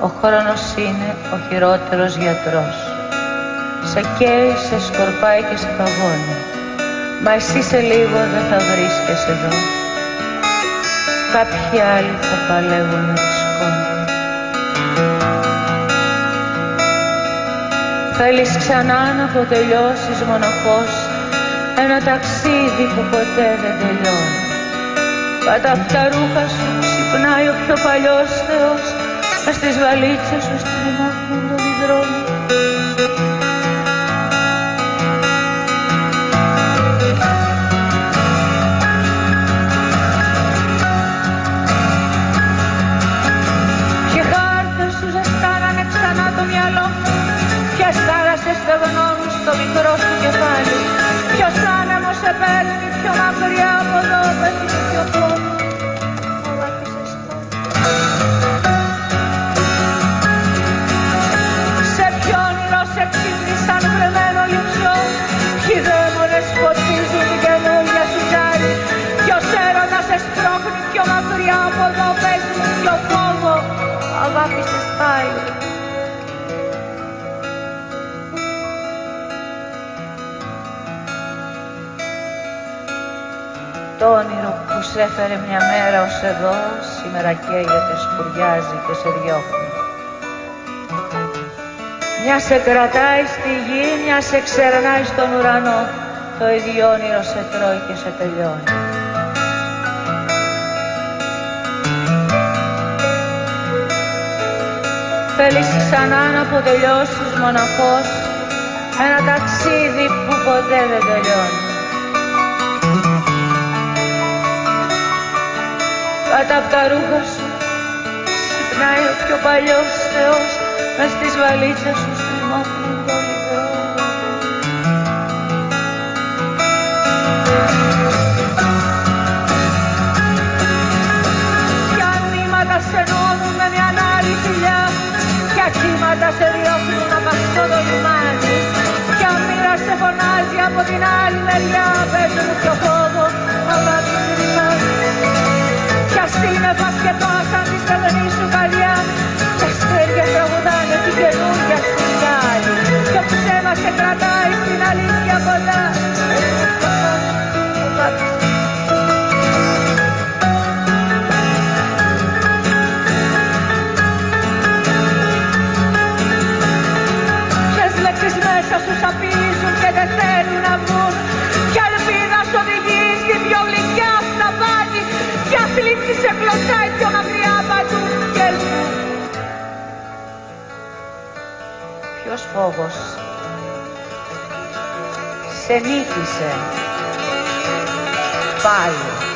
Ο χρόνος είναι ο χειρότερος γιατρός. Σε καίει, σε σκορπάει και σε παγώνει. Μα εσύ σε λίγο δεν θα βρίσκεσαι εδώ. Κάποιοι άλλοι θα παλεύουν με τη σκόνη. Θέλεις ξανά να αποτελειώσεις μοναχός ένα ταξίδι που ποτέ δεν τελειώνει. Πάτα απ' τα ρούχα σου ξυπνάει ο πιο παλιός Θεός. Μες στις βαλίτσες σου στην το δρόμο Ποιοι χάρτες σου ζεστάνανε ξανά το μυαλό Ποιες θάλασσες στεγνώνουν στο μικρό σου κεφάλι. Ποιος άνεμος σε παίρνει πιο μακριά από εδώ πέφτει πιο Το όνειρο που σε έφερε μια μέρα ως εδώ, σήμερα καίγεται, σκουριάζει και σε διώχνει. Μια σε κρατάει στη γη, μια σε ξερνάει στον ουρανό, το ίδιο όνειρο σε τρώει και σε τελειώνει. Θέλεις ξανά να αποτελειώσεις μοναχός ένα ταξίδι που ποτέ δεν τελειώνει. Κάτω απ' τα ρούχα σου ξυπνάει ο πιο παλιός Θεός μες στις βαλίτσες σου στριμώχνουν το λιβρό. Κι αν νήματα σε με μια άλλη φιλιά τα κύματα σε διώχνουν από αυτό το λιμάνι Κι αν μοίρα σε φωνάζει από την άλλη μεριά Πες μου Ποιος φόβος. Σε νίκησε πάλι